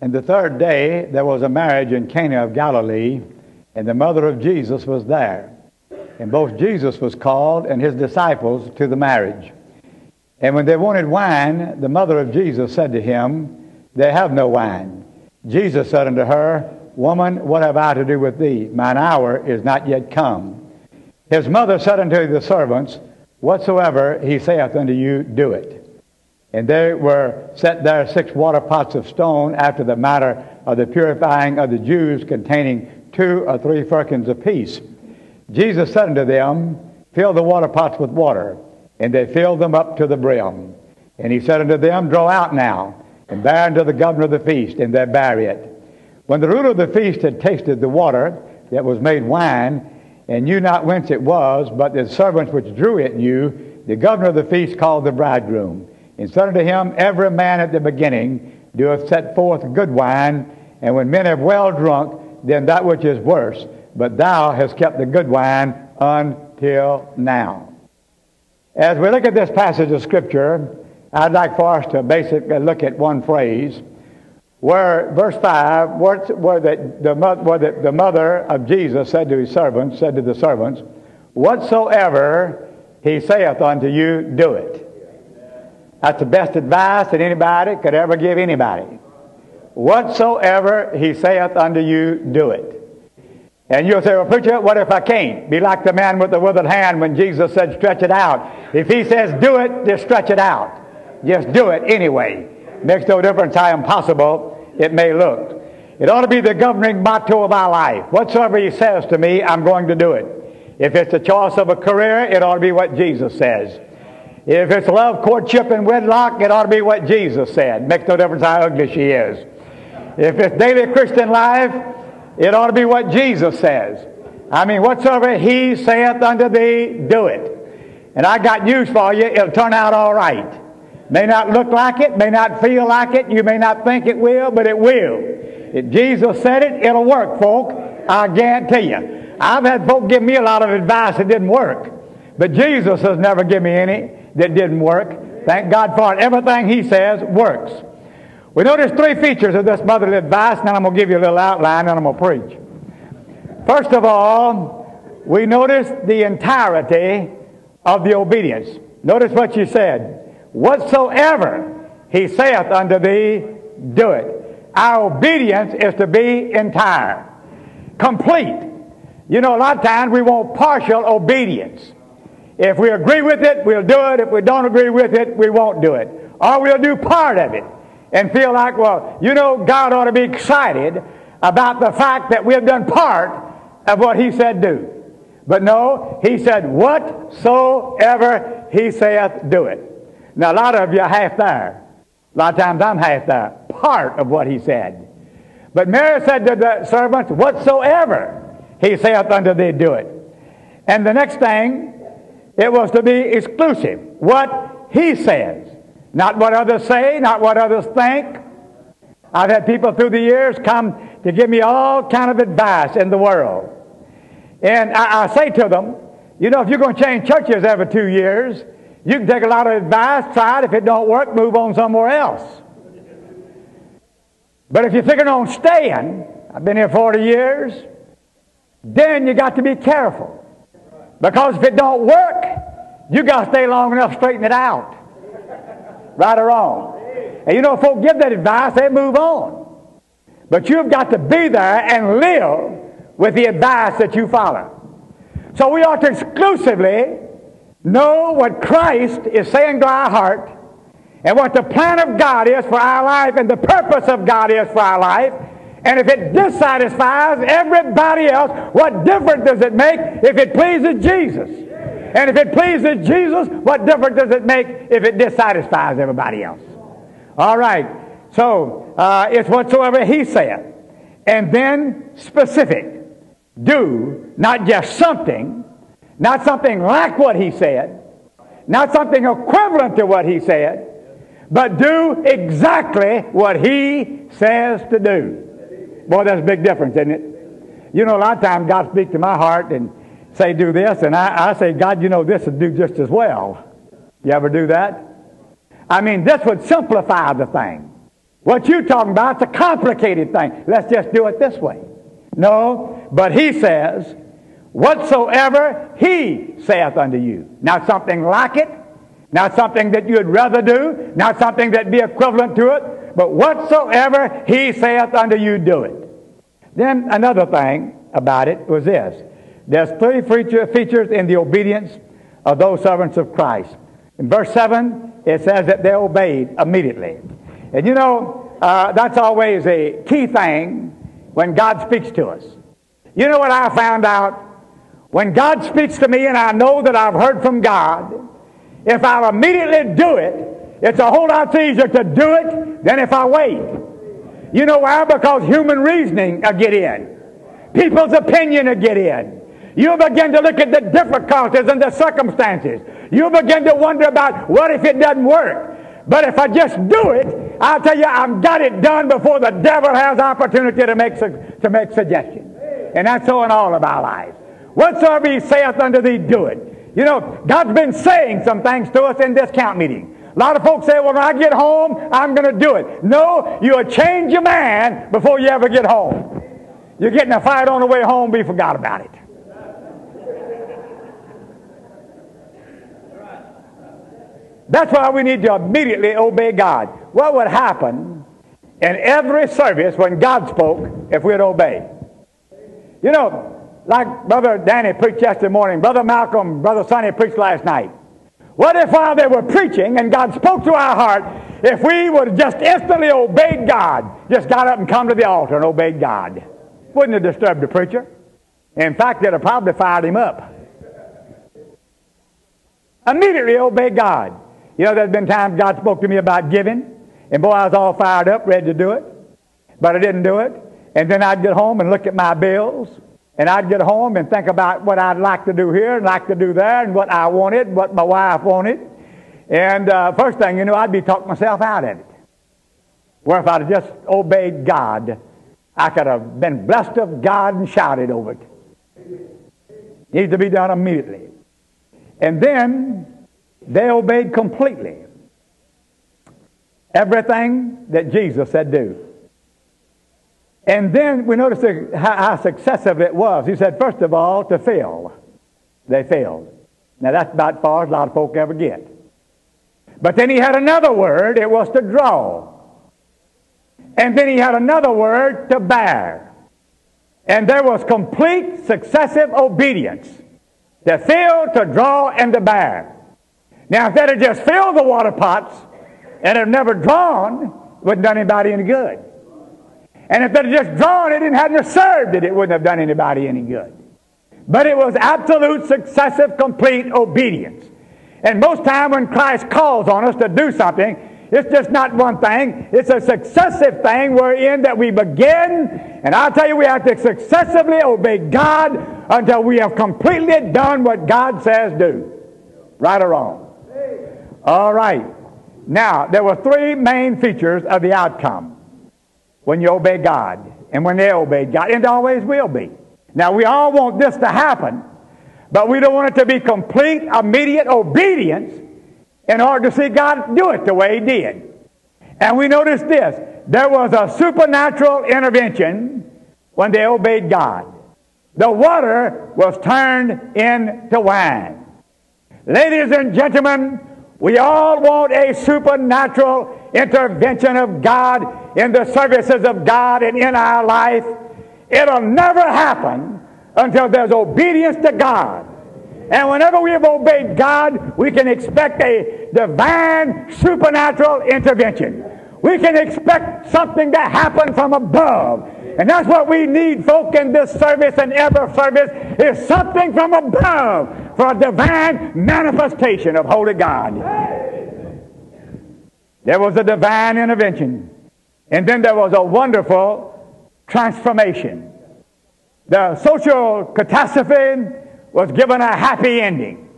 And the third day there was a marriage in Cana of Galilee, and the mother of Jesus was there. And both Jesus was called and his disciples to the marriage. And when they wanted wine, the mother of Jesus said to him, They have no wine. Jesus said unto her, Woman, what have I to do with thee? Mine hour is not yet come. His mother said unto the servants, Whatsoever he saith unto you, do it. And there were set there six water pots of stone after the manner of the purifying of the Jews, containing two or three firkins apiece. Jesus said unto them, Fill the water pots with water. And they filled them up to the brim. And he said unto them, Draw out now, and bear unto the governor of the feast, and they bare it. When the ruler of the feast had tasted the water that was made wine, and knew not whence it was, but the servants which drew it knew, the governor of the feast called the bridegroom and said unto him, Every man at the beginning doeth set forth good wine, and when men have well drunk, then that which is worse. But thou hast kept the good wine until now. As we look at this passage of Scripture, I'd like for us to basically look at one phrase where verse 5, where, where, the, the, where the, the mother of Jesus said to his servants, said to the servants, Whatsoever he saith unto you, do it. That's the best advice that anybody could ever give anybody. Whatsoever he saith unto you, do it. And you'll say, well, preacher, what if I can't? Be like the man with the withered hand when Jesus said, stretch it out. If he says, do it, just stretch it out. Just do it anyway. Makes no difference how impossible it may look. It ought to be the governing motto of our life. Whatsoever he says to me, I'm going to do it. If it's the choice of a career, it ought to be what Jesus says. If it's love, courtship, and wedlock, it ought to be what Jesus said. Makes no difference how ugly she is. If it's daily Christian life, it ought to be what Jesus says. I mean, whatsoever he saith unto thee, do it. And I got news for you, it'll turn out all right. May not look like it, may not feel like it, you may not think it will, but it will. If Jesus said it, it'll work, folk. I guarantee you. I've had folk give me a lot of advice that didn't work. But Jesus has never given me any that didn't work. Thank God for it. Everything He says works. We notice three features of this motherly advice, and I'm going to give you a little outline, and I'm going to preach. First of all, we notice the entirety of the obedience. Notice what she said. Whatsoever He saith unto thee, do it. Our obedience is to be entire, complete. You know, a lot of times we want partial obedience. If we agree with it, we'll do it. If we don't agree with it, we won't do it. Or we'll do part of it and feel like, well, you know, God ought to be excited about the fact that we've done part of what He said do. But no, He said, whatsoever He saith, do it. Now, a lot of you are half there. A lot of times I'm half there. Part of what He said. But Mary said to the servants, whatsoever He saith unto thee, do it. And the next thing, it was to be exclusive. What he says. Not what others say, not what others think. I've had people through the years come to give me all kind of advice in the world. And I, I say to them, you know, if you're going to change churches every two years, you can take a lot of advice, try it. If it don't work, move on somewhere else. But if you're thinking on staying, I've been here 40 years, then you got to be careful. Because if it don't work, you got to stay long enough to straighten it out. Right or wrong. And you know, if folks give that advice, they move on. But you've got to be there and live with the advice that you follow. So we ought to exclusively know what Christ is saying to our heart and what the plan of God is for our life and the purpose of God is for our life and if it dissatisfies everybody else, what difference does it make if it pleases Jesus? And if it pleases Jesus, what difference does it make if it dissatisfies everybody else? All right. So uh, it's whatsoever he saith. And then specific. Do not just something, not something like what he said, not something equivalent to what he said, but do exactly what he says to do. Boy, that's a big difference, isn't it? You know, a lot of times God speaks to my heart and say, do this, and I, I say, God, you know, this would do just as well. You ever do that? I mean, this would simplify the thing. What you're talking about, it's a complicated thing. Let's just do it this way. No, but he says, whatsoever he saith unto you. Not something like it, not something that you'd rather do, not something that'd be equivalent to it, but whatsoever he saith unto you, do it. Then another thing about it was this. There's three features in the obedience of those servants of Christ. In verse 7, it says that they obeyed immediately. And you know, uh, that's always a key thing when God speaks to us. You know what I found out? When God speaks to me and I know that I've heard from God, if I immediately do it, it's a whole lot easier to do it than if I wait. You know why? Because human reasoning will get in. People's opinion will get in. You'll begin to look at the difficulties and the circumstances. You'll begin to wonder about what if it doesn't work. But if I just do it, I'll tell you, I've got it done before the devil has opportunity to make, to make suggestions. And that's so in all of our lives. Whatsoever he saith unto thee, do it. You know, God's been saying some things to us in this camp meeting. A lot of folks say, well, when I get home, I'm going to do it. No, you'll change your man before you ever get home. You're getting a fight on the way home, be forgot about it. That's why we need to immediately obey God. What would happen in every service when God spoke if we'd obey? You know, like Brother Danny preached yesterday morning, Brother Malcolm, Brother Sonny preached last night. What if while they were preaching and God spoke to our heart, if we would have just instantly obeyed God, just got up and come to the altar and obeyed God? Wouldn't have disturbed the preacher. In fact, it'd have probably fired him up. Immediately obey God. You know, there's been times God spoke to me about giving, and boy, I was all fired up, ready to do it, but I didn't do it. And then I'd get home and look at my bills, and I'd get home and think about what I'd like to do here and like to do there, and what I wanted, what my wife wanted. And uh, first thing you know, I'd be talking myself out of it. Where if I'd have just obeyed God, I could have been blessed of God and shouted over it. Needs to be done immediately. And then they obeyed completely everything that Jesus said do. And then we notice how, how successive it was. He said, first of all, to fill. They filled. Now that's about as far as a lot of folk ever get. But then he had another word, it was to draw. And then he had another word, to bear. And there was complete successive obedience. To fill, to draw, and to bear. Now, if that had just filled the water pots and had never drawn, it wouldn't have done anybody any good. And if they'd just drawn it and hadn't served it, it wouldn't have done anybody any good. But it was absolute, successive, complete obedience. And most time when Christ calls on us to do something, it's just not one thing. It's a successive thing we're in that we begin, and I'll tell you, we have to successively obey God until we have completely done what God says do. Right or wrong. All right. Now, there were three main features of the outcome when you obey God and when they obeyed God, and always will be. Now, we all want this to happen, but we don't want it to be complete, immediate obedience in order to see God do it the way He did. And we notice this there was a supernatural intervention when they obeyed God. The water was turned into wine. Ladies and gentlemen, we all want a supernatural intervention of God in the services of God and in our life. It'll never happen until there's obedience to God. And whenever we have obeyed God, we can expect a divine supernatural intervention. We can expect something to happen from above. And that's what we need, folk, in this service and every service, is something from above for a divine manifestation of Holy God. There was a divine intervention. And then there was a wonderful transformation. The social catastrophe was given a happy ending.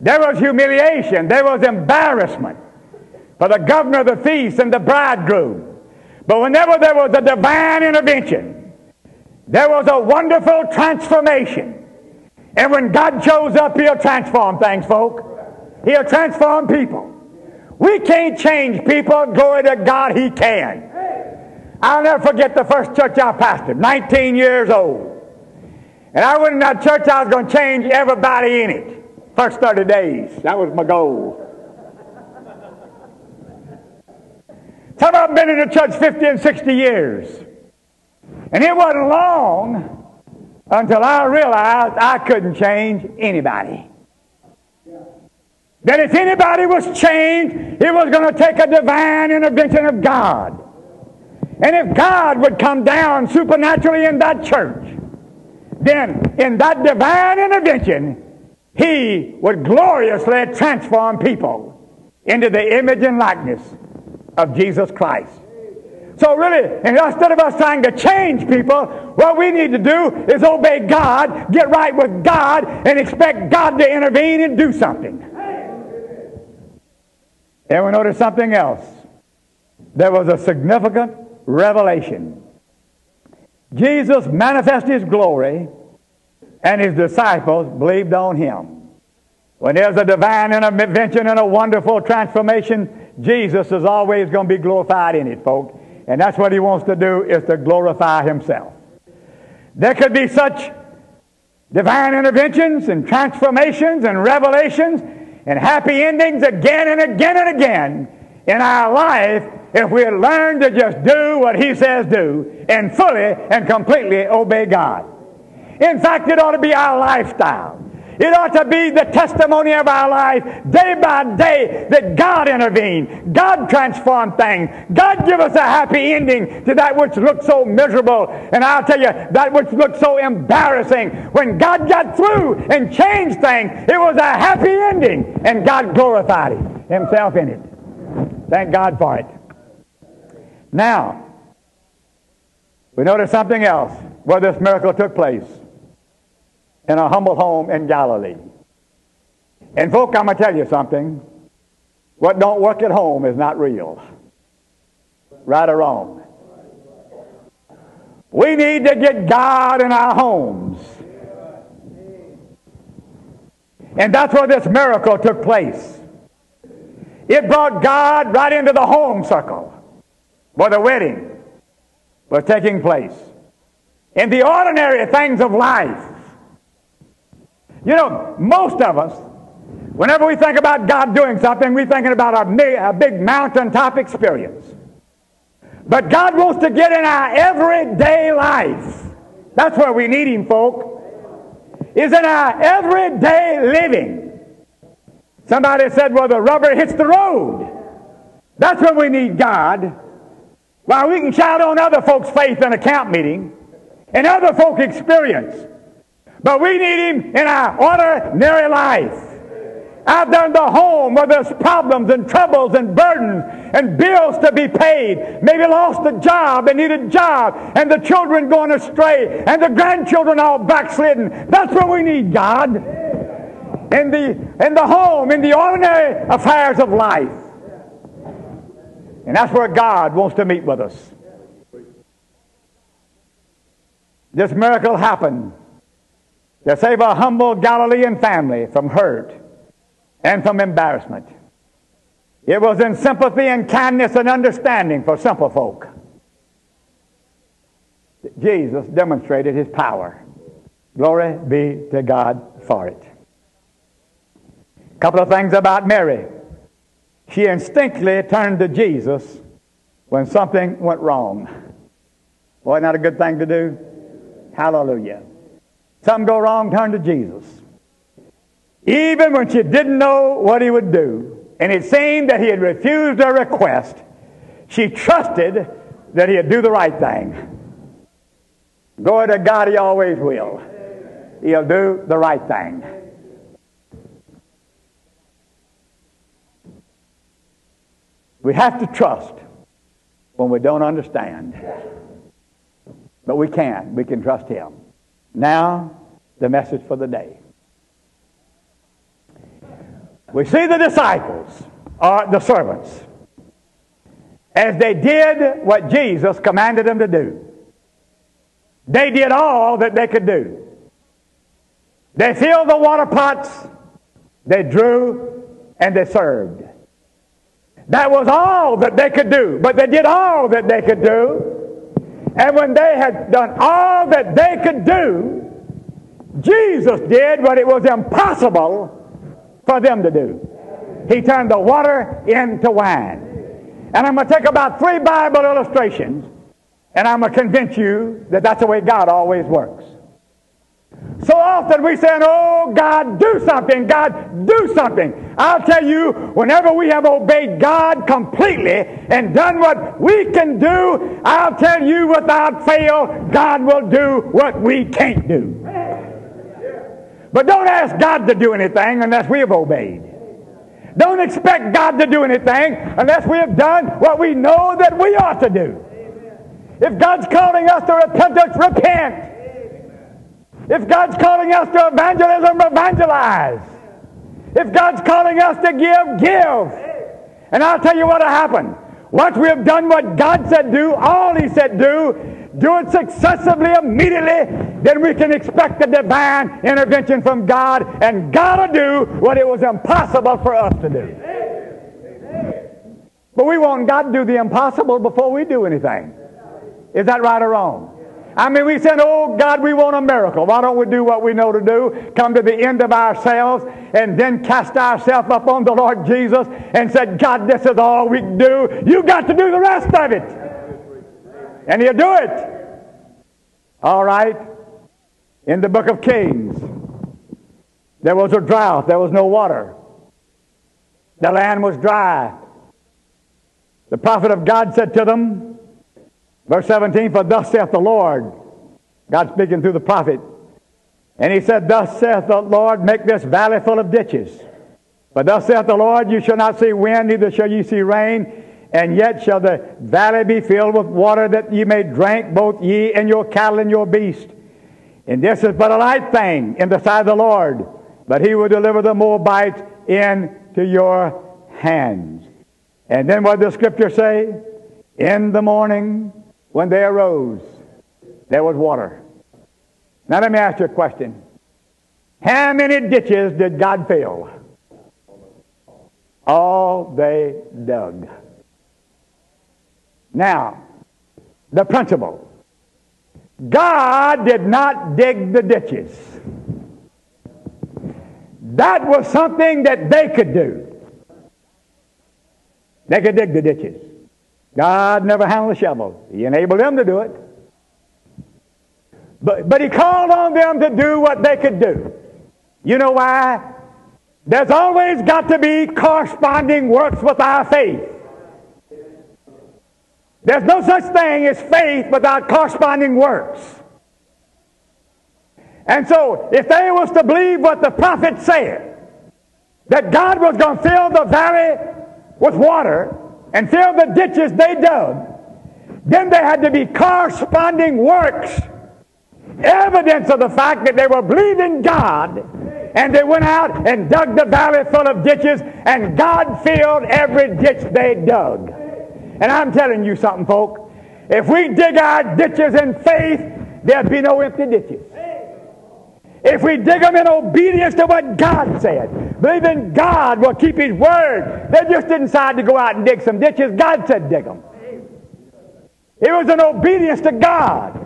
There was humiliation. There was embarrassment for the governor of the feast and the bridegroom. But whenever there was a divine intervention, there was a wonderful transformation. And when God shows up, He'll transform things, folk. He'll transform people. We can't change people. Glory to God, He can. I'll never forget the first church I pastored, 19 years old. And I went in that church, I was going to change everybody in it. First 30 days. That was my goal. Some of them been in the church 50 and 60 years. And it wasn't long until I realized I couldn't change anybody. That if anybody was changed, it was going to take a divine intervention of God. And if God would come down supernaturally in that church, then in that divine intervention, He would gloriously transform people into the image and likeness of Jesus Christ. So really, instead of us trying to change people, what we need to do is obey God, get right with God, and expect God to intervene and do something. And we notice something else. There was a significant revelation. Jesus manifested his glory, and his disciples believed on him. When there's a divine intervention and a wonderful transformation, Jesus is always going to be glorified in it, folks. And that's what he wants to do is to glorify himself. There could be such divine interventions and transformations and revelations and happy endings again and again and again in our life if we learn to just do what he says do and fully and completely obey God. In fact, it ought to be our lifestyle. It ought to be the testimony of our life day by day that God intervened. God transformed things. God give us a happy ending to that which looked so miserable. And I'll tell you, that which looked so embarrassing. When God got through and changed things, it was a happy ending. And God glorified himself in it. Thank God for it. Now, we notice something else where this miracle took place in a humble home in Galilee. And folk, I'm going to tell you something. What don't work at home is not real. Right or wrong. We need to get God in our homes. And that's where this miracle took place. It brought God right into the home circle where the wedding was taking place. In the ordinary things of life, you know, most of us, whenever we think about God doing something, we're thinking about a, big mountaintop experience. But God wants to get in our everyday life. That's where we need Him, folk. Is in our everyday living. Somebody said, well, the rubber hits the road. That's when we need God. While we can shout on other folks' faith in a camp meeting and other folks' experience. But we need Him in our ordinary life. Out there in the home where there's problems and troubles and burdens and bills to be paid. Maybe lost a job and need a job and the children going astray and the grandchildren all backslidden. That's where we need God. In the, in the home, in the ordinary affairs of life. And that's where God wants to meet with us. This miracle happened to save a humble Galilean family from hurt and from embarrassment. It was in sympathy and kindness and understanding for simple folk. that Jesus demonstrated his power. Glory be to God for it. A couple of things about Mary. She instinctively turned to Jesus when something went wrong. Boy, not a good thing to do? Hallelujah. Something go wrong, turn to Jesus. Even when she didn't know what he would do, and it seemed that he had refused her request, she trusted that he'd do the right thing. Glory to God, he always will. He'll do the right thing. We have to trust when we don't understand. But we can. We can trust him. Now, the message for the day. We see the disciples, or the servants, as they did what Jesus commanded them to do. They did all that they could do. They filled the water pots, they drew, and they served. That was all that they could do. But they did all that they could do. And when they had done all that they could do, Jesus did what it was impossible for them to do. He turned the water into wine. And I'm going to take about three Bible illustrations and I'm going to convince you that that's the way God always works. So often we say, oh, God, do something. God, do something. I'll tell you, whenever we have obeyed God completely and done what we can do, I'll tell you without fail, God will do what we can't do. But don't ask God to do anything unless we have obeyed. Don't expect God to do anything unless we have done what we know that we ought to do. If God's calling us to repentance, repent. If God's calling us to evangelism, evangelize. If God's calling us to give, give. And I'll tell you what'll happen. Once we have done what God said do, all He said do, do it successively, immediately, then we can expect the divine intervention from God, and God will do what it was impossible for us to do. But we want God to do the impossible before we do anything. Is that right or wrong? I mean, we said, oh, God, we want a miracle. Why don't we do what we know to do? Come to the end of ourselves and then cast ourselves upon the Lord Jesus and said, God, this is all we can do. You got to do the rest of it. And he'll do it. All right. In the book of Kings, there was a drought. There was no water. The land was dry. The prophet of God said to them, Verse 17, for thus saith the Lord, God speaking through the prophet, and he said, Thus saith the Lord, make this valley full of ditches. But thus saith the Lord, you shall not see wind, neither shall ye see rain, and yet shall the valley be filled with water that ye may drink, both ye and your cattle and your beast. And this is but a light thing in the sight of the Lord, but he will deliver the Moabites into your hands. And then what does the scripture say? In the morning when they arose, there was water. Now let me ask you a question. How many ditches did God fill? All they dug. Now, the principle. God did not dig the ditches. That was something that they could do. They could dig the ditches. God never handled a shovel. He enabled them to do it. But, but he called on them to do what they could do. You know why? There's always got to be corresponding works with our faith. There's no such thing as faith without corresponding works. And so, if they was to believe what the prophet said, that God was going to fill the valley with water, and fill the ditches they dug, then there had to be corresponding works, evidence of the fact that they were believing God, and they went out and dug the valley full of ditches, and God filled every ditch they dug. And I'm telling you something, folk. If we dig our ditches in faith, there'd be no empty ditches. If we dig them in obedience to what God said, believing God will keep His word. They just didn't decide to go out and dig some ditches. God said dig them. It was an obedience to God.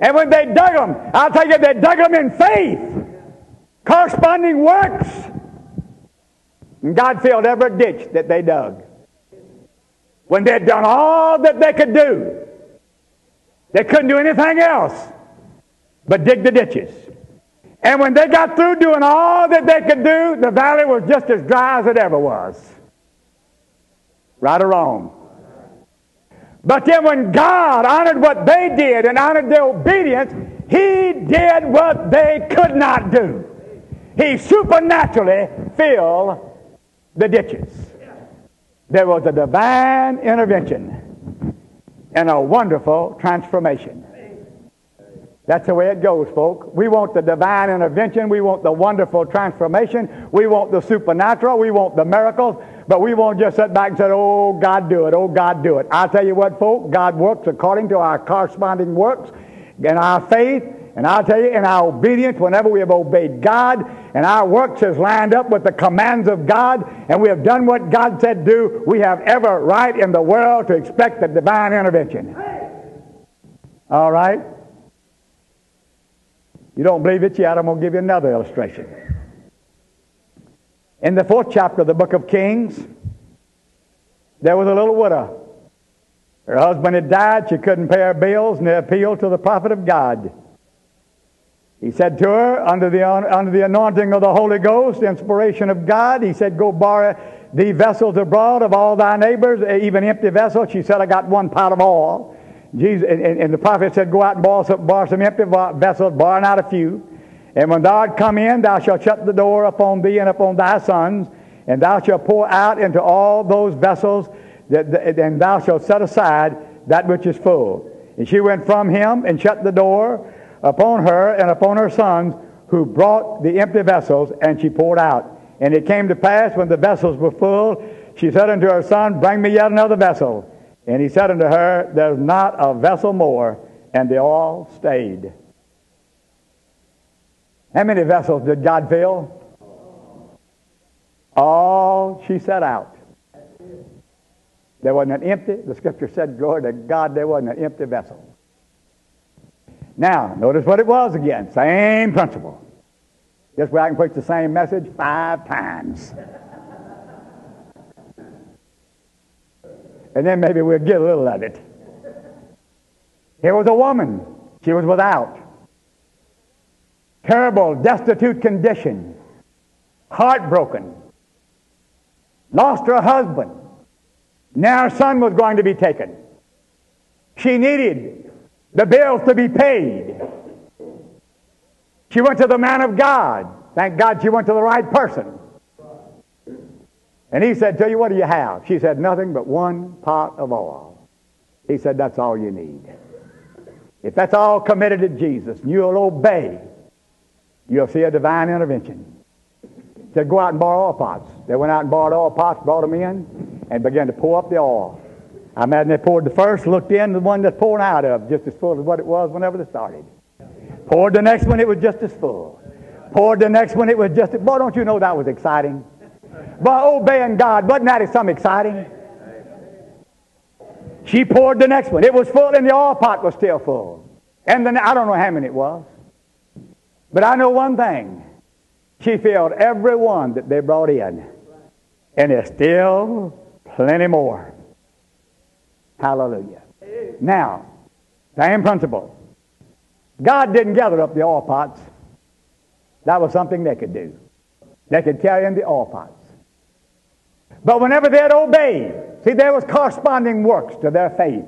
And when they dug them, I'll tell you, they dug them in faith, corresponding works. And God filled every ditch that they dug. When they'd done all that they could do, they couldn't do anything else but dig the ditches. And when they got through doing all that they could do, the valley was just as dry as it ever was. Right or wrong? But then when God honored what they did and honored their obedience, He did what they could not do. He supernaturally filled the ditches. There was a divine intervention and a wonderful transformation. That's the way it goes, folk. We want the divine intervention. We want the wonderful transformation. We want the supernatural. We want the miracles. But we won't just sit back and say, oh, God, do it. Oh, God, do it. I'll tell you what, folk. God works according to our corresponding works and our faith. And I'll tell you, in our obedience, whenever we have obeyed God and our works has lined up with the commands of God and we have done what God said do, we have every right in the world to expect the divine intervention. All right? You don't believe it yet? I'm going to give you another illustration. In the fourth chapter of the book of Kings, there was a little widow. Her husband had died. She couldn't pay her bills, and they appealed to the prophet of God. He said to her, under the, under the anointing of the Holy Ghost, the inspiration of God, he said, Go borrow the vessels abroad of all thy neighbors, even empty vessels. She said, I got one pot of oil. Jesus, and, and the prophet said, Go out and borrow some, borrow some empty vessels, borrowing out a few. And when thou art come in, thou shalt shut the door upon thee and upon thy sons, and thou shalt pour out into all those vessels, that, that, and thou shalt set aside that which is full. And she went from him and shut the door upon her and upon her sons, who brought the empty vessels, and she poured out. And it came to pass when the vessels were full, she said unto her son, Bring me yet another vessel. And he said unto her, There's not a vessel more. And they all stayed. How many vessels did God fill? All she set out. There wasn't an empty, the scripture said, glory to God, there wasn't an empty vessel. Now, notice what it was again. Same principle. Just where I can preach the same message five times. And then maybe we'll get a little of it. Here was a woman. She was without. Terrible, destitute condition. Heartbroken. Lost her husband. Now her son was going to be taken. She needed the bills to be paid. She went to the man of God. Thank God she went to the right person. And he said, Tell you, what do you have? She said, Nothing but one pot of oil. He said, That's all you need. If that's all committed to Jesus and you'll obey, you'll see a divine intervention. He said, Go out and borrow oil pots. They went out and borrowed oil pots, brought them in, and began to pour up the oil. I imagine they poured the first, looked in, the one that's pouring out of, just as full as what it was whenever they started. Poured the next one, it was just as full. Poured the next one, it was just, as. boy, don't you know that was exciting? But obeying God, wasn't that some exciting? She poured the next one. It was full and the oil pot was still full. And then I don't know how many it was. But I know one thing. She filled every one that they brought in. And there's still plenty more. Hallelujah. Now, same principle. God didn't gather up the oil pots. That was something they could do. They could carry in the oil pots. But whenever they had obeyed, see, there was corresponding works to their faith.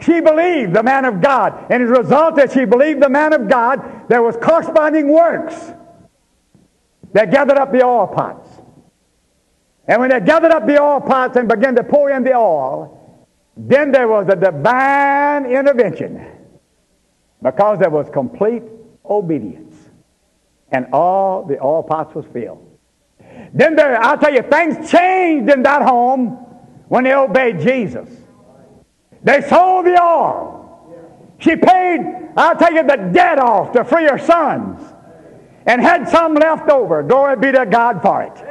She believed the man of God, and as a result that she believed the man of God, there was corresponding works that gathered up the oil pots. And when they gathered up the oil pots and began to pour in the oil, then there was a divine intervention because there was complete obedience. And all the oil pots was filled. Then I'll tell you, things changed in that home when they obeyed Jesus. They sold the oil. She paid, I'll tell you, the debt off to free her sons and had some left over. Glory be to God for it.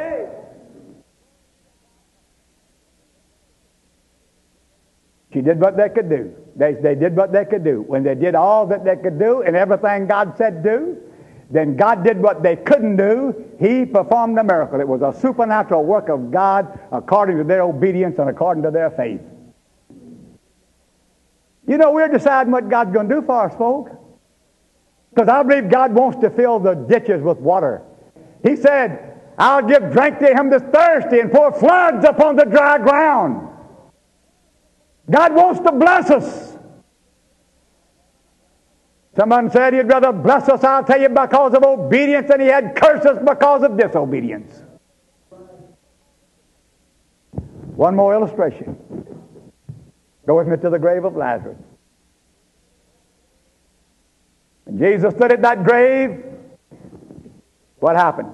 She did what they could do. They, they did what they could do. When they did all that they could do and everything God said do, then God did what they couldn't do. He performed a miracle. It was a supernatural work of God according to their obedience and according to their faith. You know, we're deciding what God's going to do for us, folks. Because I believe God wants to fill the ditches with water. He said, I'll give drink to him that's thirsty and pour floods upon the dry ground. God wants to bless us. Someone said he'd rather bless us, I'll tell you, because of obedience than he had cursed us because of disobedience. One more illustration. Go with me to the grave of Lazarus. And Jesus stood at that grave. What happened?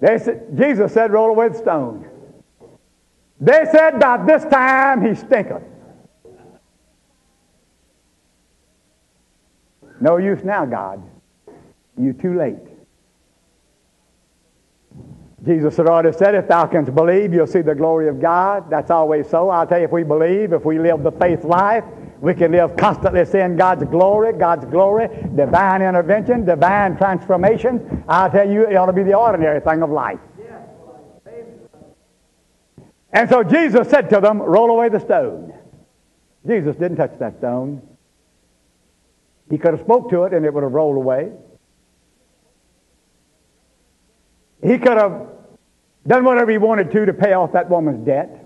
They said, Jesus said, roll away the stone. They said, by this time he stinketh. No use now, God. You're too late. Jesus had already said, if thou canst believe, you'll see the glory of God. That's always so. I'll tell you, if we believe, if we live the faith life, we can live constantly seeing God's glory, God's glory, divine intervention, divine transformation. I'll tell you, it ought to be the ordinary thing of life. And so Jesus said to them, roll away the stone. Jesus didn't touch that stone. He could have spoke to it and it would have rolled away. He could have done whatever he wanted to to pay off that woman's debt.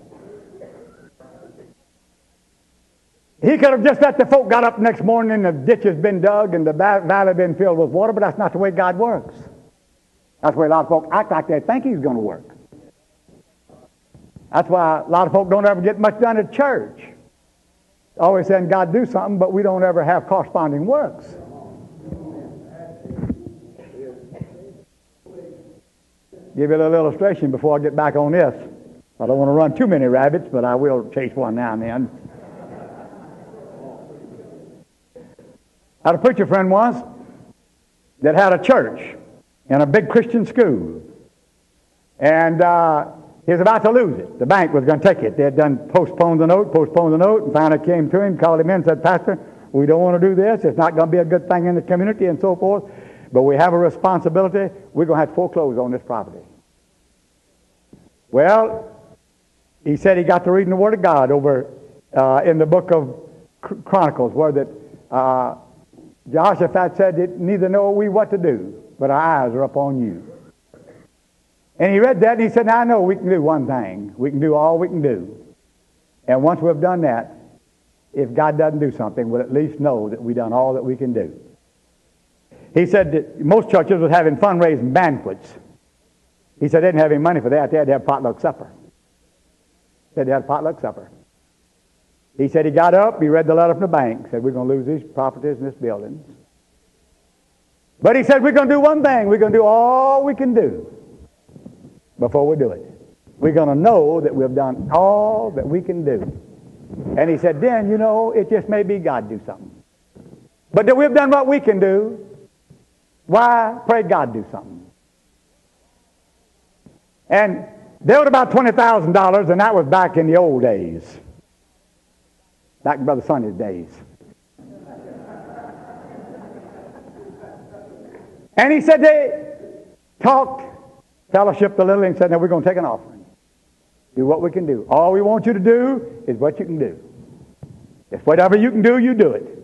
He could have just let the folk got up next morning and the ditch has been dug and the valley been filled with water, but that's not the way God works. That's way a lot of folk act like they think he's going to work. That's why a lot of folk don't ever get much done at church. Always saying God do something, but we don't ever have corresponding works. Give you a little illustration before I get back on this. I don't want to run too many rabbits, but I will chase one now and then. I had a preacher friend once that had a church and a big Christian school. And uh, he was about to lose it. The bank was going to take it. They had done postponed the note, postponed the note, and finally came to him, called him in, said, Pastor, we don't want to do this. It's not going to be a good thing in the community and so forth. But we have a responsibility. We're going to have to foreclose on this property. Well, he said he got to reading the Word of God over uh, in the book of Chronicles, where that uh, Jehoshaphat said, Neither know we what to do, but our eyes are upon you. And he read that and he said, Now I know we can do one thing. We can do all we can do. And once we've done that, if God doesn't do something, we'll at least know that we've done all that we can do. He said that most churches was having fundraising banquets. He said they didn't have any money for that. They had to have potluck supper. Said they had potluck supper. He said he got up, he read the letter from the bank, said we're going to lose these properties and this building. But he said we're going to do one thing. We're going to do all we can do before we do it. We're going to know that we've done all that we can do. And he said, then, you know, it just may be God do something. But that we've done what we can do, why pray God do something? And they owed about $20,000, and that was back in the old days back in Brother Sonny's days. and he said they talked, fellowshiped a little, and said, now we're going to take an offering. Do what we can do. All we want you to do is what you can do. If whatever you can do, you do it.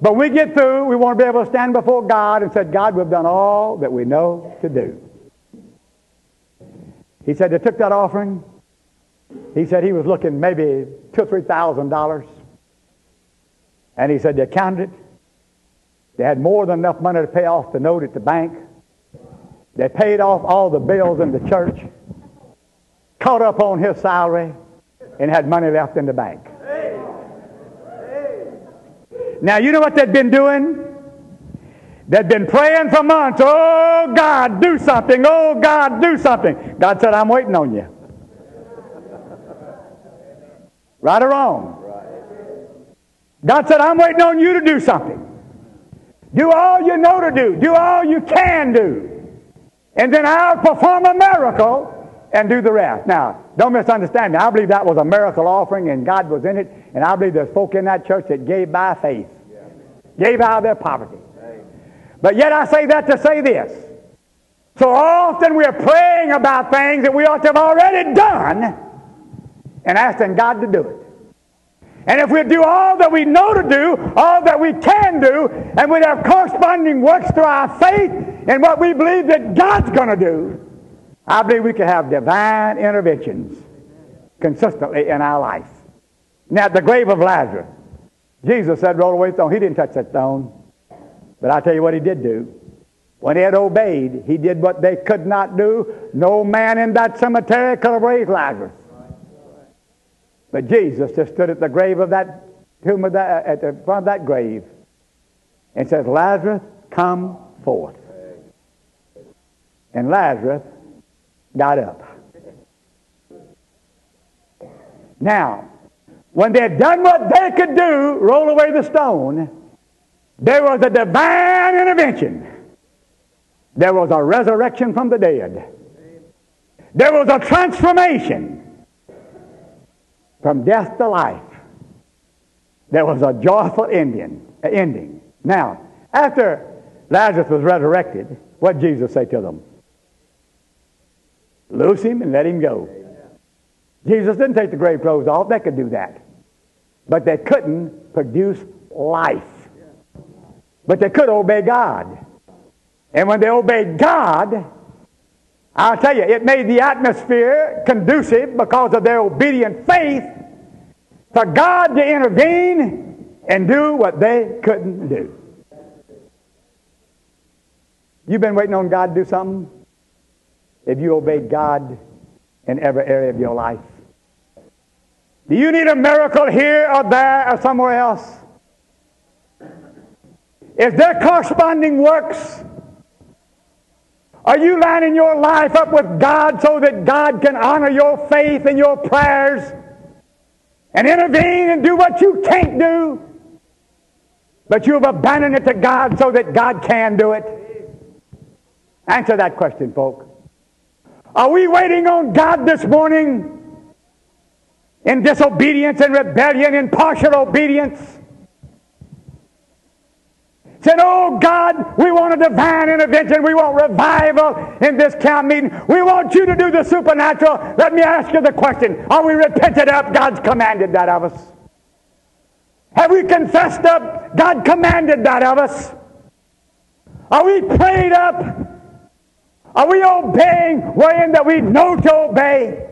But we get through, we want to be able to stand before God and say, God, we've done all that we know to do. He said they took that offering, he said he was looking maybe two or three thousand dollars. And he said they counted it. They had more than enough money to pay off the note at the bank. They paid off all the bills in the church, caught up on his salary, and had money left in the bank. Now, you know what they'd been doing? They'd been praying for months. Oh, God, do something. Oh, God, do something. God said, I'm waiting on you. Right or wrong? God said, I'm waiting on you to do something. Do all you know to do. Do all you can do. And then I'll perform a miracle and do the rest. Now, don't misunderstand me. I believe that was a miracle offering and God was in it. And I believe there's folk in that church that gave by faith. Gave out of their poverty. But yet I say that to say this. So often we're praying about things that we ought to have already done and asking God to do it. And if we do all that we know to do, all that we can do, and we have corresponding works to our faith in what we believe that God's going to do, I believe we can have divine interventions consistently in our life. Now, the grave of Lazarus, Jesus said, roll away the stone. He didn't touch that stone. But I'll tell you what he did do. When he had obeyed, he did what they could not do. No man in that cemetery could have raised Lazarus. But Jesus just stood at the grave of that tomb of that, at the front of that grave and said, Lazarus, come forth. And Lazarus got up. Now, when they had done what they could do, roll away the stone, there was a divine intervention. There was a resurrection from the dead. There was a transformation from death to life. There was a joyful ending. ending. Now, after Lazarus was resurrected, what did Jesus say to them? Loose him and let him go. Jesus didn't take the grave clothes off. They could do that. But they couldn't produce life. But they could obey God. And when they obeyed God, I'll tell you, it made the atmosphere conducive because of their obedient faith for God to intervene and do what they couldn't do. You've been waiting on God to do something? If you obeyed God in every area of your life. Do you need a miracle here or there or somewhere else? Is there corresponding works? Are you lining your life up with God so that God can honor your faith and your prayers and intervene and do what you can't do? But you've abandoned it to God so that God can do it. Answer that question, folks. Are we waiting on God this morning in disobedience and rebellion, in partial obedience? Said, Oh God, we want a divine intervention. We want revival in this camp meeting. We want you to do the supernatural. Let me ask you the question Are we repented up? God's commanded that of us. Have we confessed up? God commanded that of us. Are we prayed up? Are we obeying wherein that we know to obey?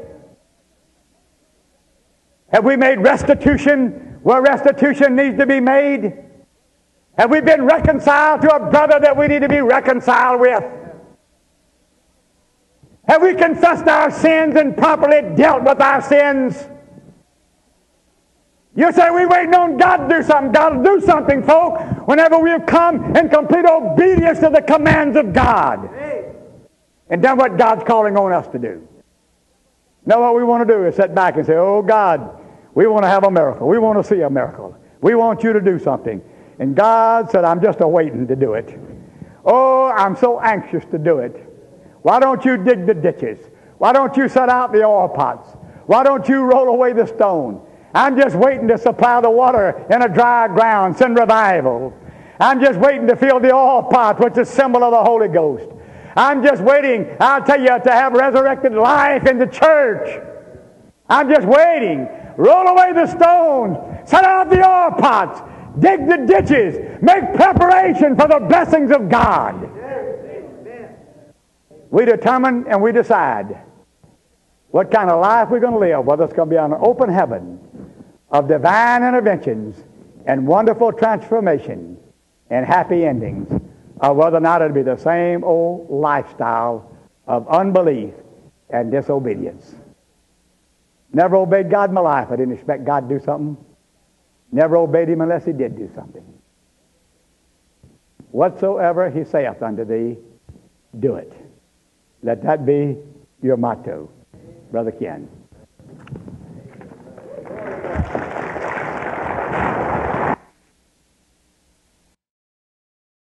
Have we made restitution where restitution needs to be made? Have we been reconciled to a brother that we need to be reconciled with? Have we confessed our sins and properly dealt with our sins? You say we waiting on God to do something. God will do something, folk, whenever we've come in complete obedience to the commands of God and done what God's calling on us to do. Now what we want to do is sit back and say, oh God, we want to have a miracle. We want to see a miracle. We want you to do something. And God said, I'm just awaiting to do it. Oh, I'm so anxious to do it. Why don't you dig the ditches? Why don't you set out the oil pots? Why don't you roll away the stone? I'm just waiting to supply the water in a dry ground, send revival. I'm just waiting to fill the oil pot, which is symbol of the Holy Ghost. I'm just waiting, I'll tell you, to have resurrected life in the church. I'm just waiting. Roll away the stones. Set out the oil pots. Dig the ditches. Make preparation for the blessings of God. We determine and we decide what kind of life we're going to live, whether it's going to be on an open heaven of divine interventions and wonderful transformation and happy endings uh, whether or not it'd be the same old lifestyle of unbelief and disobedience. Never obeyed God in my life. I didn't expect God to do something. Never obeyed him unless he did do something. Whatsoever he saith unto thee, do it. Let that be your motto, Brother Ken.